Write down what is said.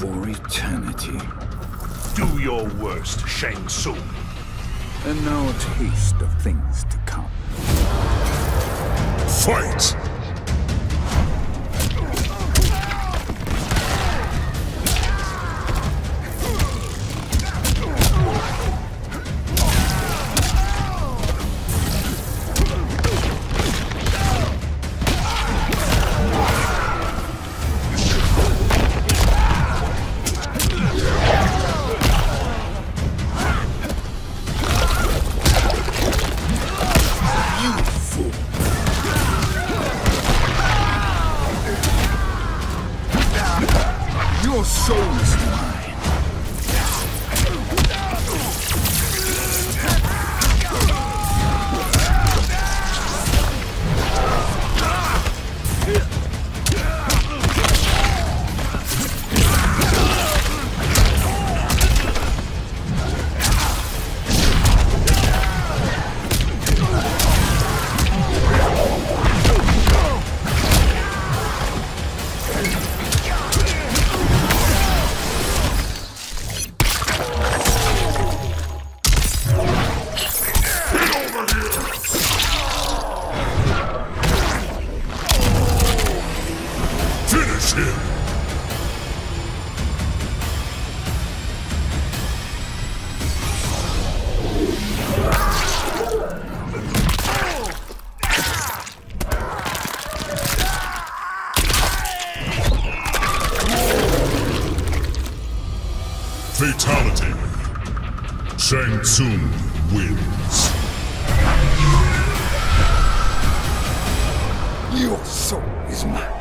for eternity. Do your worst, Shang Tsung. And now a taste of things to come. Fight! Your soul is him! Fatality. Shang Tsung wins. Your soul is mine.